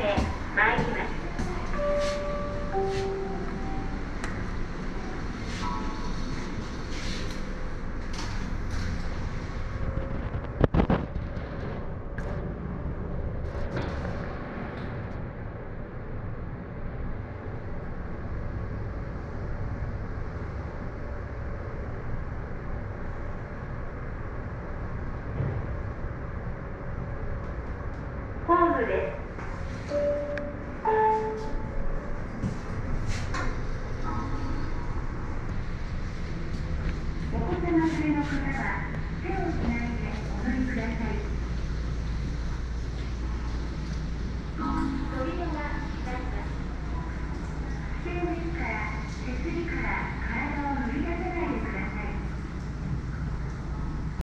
へ参りまホームです。Thank you.